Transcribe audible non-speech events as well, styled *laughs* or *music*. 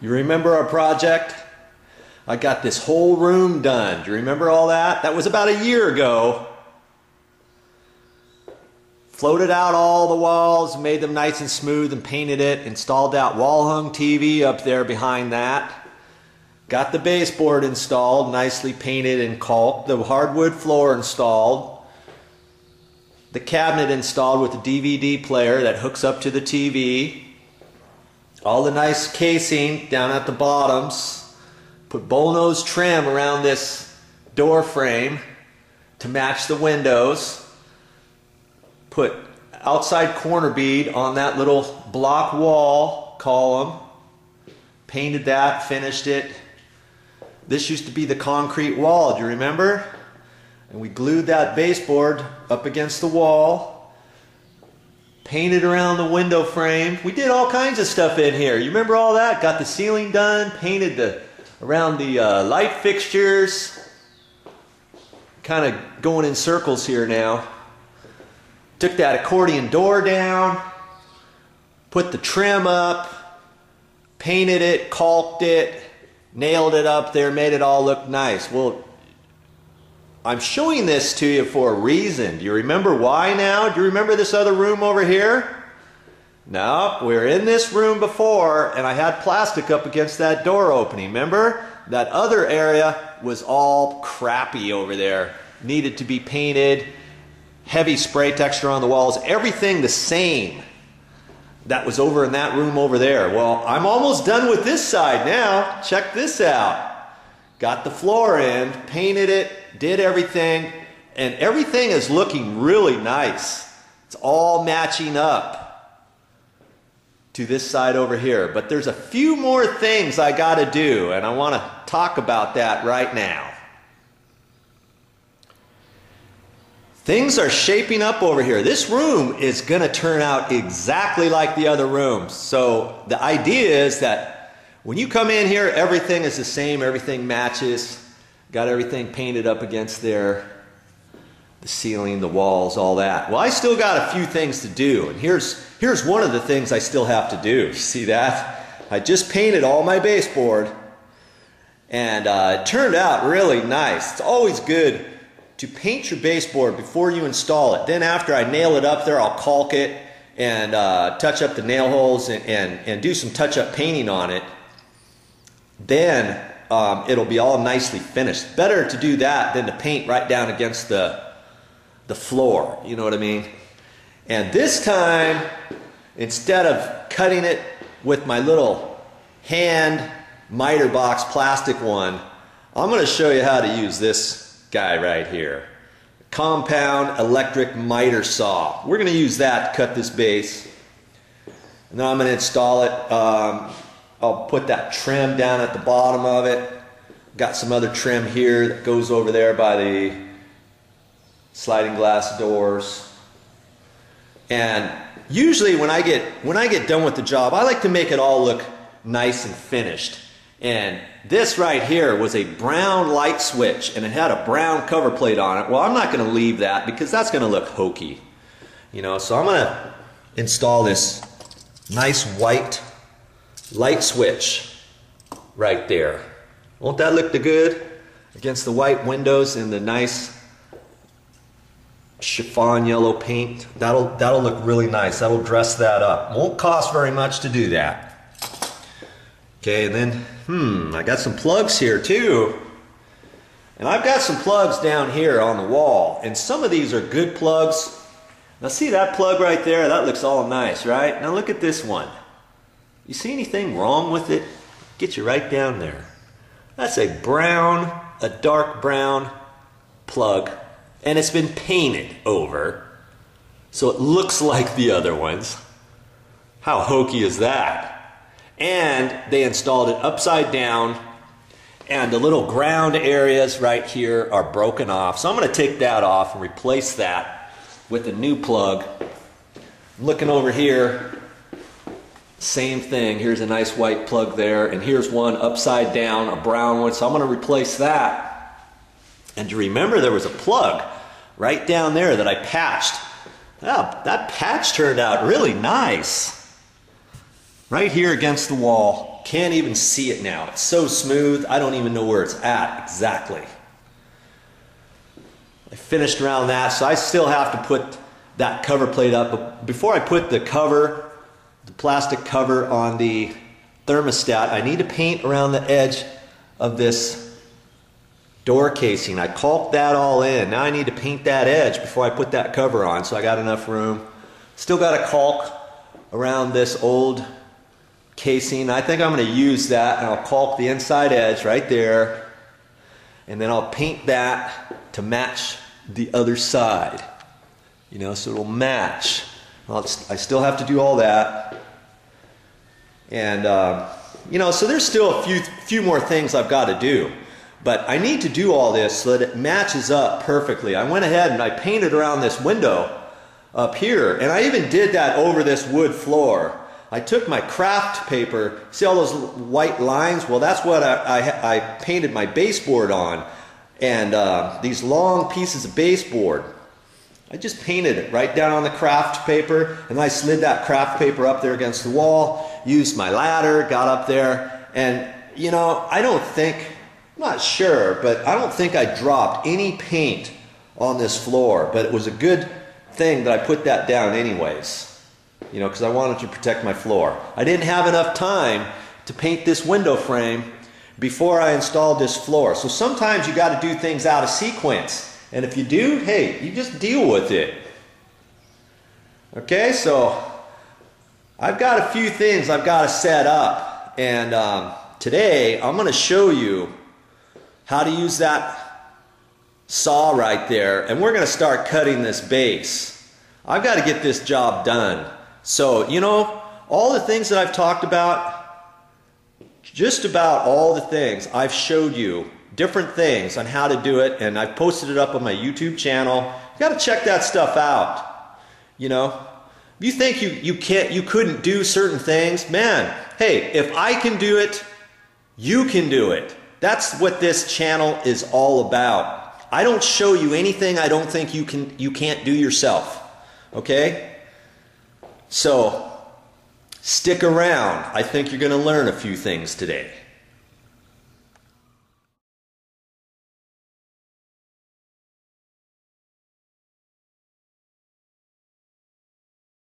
You remember our project? I got this whole room done. Do you remember all that? That was about a year ago. Floated out all the walls, made them nice and smooth and painted it. Installed that wall hung TV up there behind that. Got the baseboard installed, nicely painted and caulked. The hardwood floor installed. The cabinet installed with a DVD player that hooks up to the TV. All the nice casing down at the bottoms. Put bullnose trim around this door frame to match the windows. Put outside corner bead on that little block wall column. Painted that, finished it. This used to be the concrete wall, do you remember? And we glued that baseboard up against the wall, painted around the window frame. We did all kinds of stuff in here. You remember all that? Got the ceiling done, painted the around the uh, light fixtures. Kind of going in circles here now. Took that accordion door down, put the trim up, painted it, caulked it, nailed it up there, made it all look nice. Well, I'm showing this to you for a reason. Do you remember why now? Do you remember this other room over here? No, we were in this room before and I had plastic up against that door opening. Remember? That other area was all crappy over there. Needed to be painted. Heavy spray texture on the walls. Everything the same that was over in that room over there. Well, I'm almost done with this side now. Check this out. Got the floor in, painted it, did everything, and everything is looking really nice. It's all matching up to this side over here. But there's a few more things I got to do, and I want to talk about that right now. Things are shaping up over here. This room is going to turn out exactly like the other rooms. So the idea is that when you come in here, everything is the same, everything matches. Got everything painted up against there, the ceiling, the walls, all that. Well, I still got a few things to do, and here's here's one of the things I still have to do. *laughs* See that? I just painted all my baseboard, and uh, it turned out really nice. It's always good to paint your baseboard before you install it. Then after I nail it up there, I'll caulk it and uh, touch up the nail holes and, and, and do some touch-up painting on it. Then um, it'll be all nicely finished. Better to do that than to paint right down against the, the floor. You know what I mean? And this time, instead of cutting it with my little hand miter box plastic one, I'm going to show you how to use this guy right here. Compound electric miter saw. We're going to use that to cut this base. And then I'm going to install it. Um, I'll put that trim down at the bottom of it. Got some other trim here that goes over there by the sliding glass doors. And usually when I get when I get done with the job, I like to make it all look nice and finished. And this right here was a brown light switch and it had a brown cover plate on it. Well, I'm not going to leave that because that's going to look hokey. You know, so I'm going to install this nice white light switch right there. Won't that look good against the white windows and the nice chiffon yellow paint? That'll, that'll look really nice. That'll dress that up. Won't cost very much to do that. Okay, and then, hmm, I got some plugs here too. And I've got some plugs down here on the wall. And some of these are good plugs. Now see that plug right there? That looks all nice, right? Now look at this one. You see anything wrong with it? Get you right down there. That's a brown, a dark brown plug. And it's been painted over. So it looks *laughs* like the other ones. How hokey is that? and they installed it upside down and the little ground areas right here are broken off. So I'm going to take that off and replace that with a new plug. I'm looking over here, same thing. Here's a nice white plug there, and here's one upside down, a brown one. So I'm going to replace that. And remember, there was a plug right down there that I patched. Oh, that patch turned out really nice right here against the wall Can't even see it now. It's so smooth, I don't even know where it's at exactly. I finished around that, so I still have to put that cover plate up. But before I put the cover, the plastic cover on the thermostat, I need to paint around the edge of this door casing. I caulked that all in. Now I need to paint that edge before I put that cover on, so I got enough room. Still got a caulk around this old casing. I think I'm going to use that and I'll caulk the inside edge right there. And then I'll paint that to match the other side. You know, so it'll match. I'll, I still have to do all that. And, uh, you know, so there's still a few, few more things I've got to do. But I need to do all this so that it matches up perfectly. I went ahead and I painted around this window up here. And I even did that over this wood floor. I took my craft paper, see all those white lines? Well, that's what I, I, I painted my baseboard on. And uh, these long pieces of baseboard. I just painted it right down on the craft paper, and I slid that craft paper up there against the wall, used my ladder, got up there, and you know, I don't think, I'm not sure, but I don't think I dropped any paint on this floor, but it was a good thing that I put that down anyways, you know, because I wanted to protect my floor. I didn't have enough time to paint this window frame before I installed this floor. So sometimes you got to do things out of sequence. And if you do, hey, you just deal with it. Okay, so I've got a few things I've got to set up. And um, today I'm going to show you how to use that saw right there. And we're going to start cutting this base. I've got to get this job done. So, you know, all the things that I've talked about, just about all the things I've showed you different things on how to do it, and I've posted it up on my YouTube channel. You got to check that stuff out. You know, you think you you can't you couldn't do certain things, man. Hey, if I can do it, you can do it. That's what this channel is all about. I don't show you anything I don't think you can you can't do yourself. Okay? So, stick around. I think you're going to learn a few things today.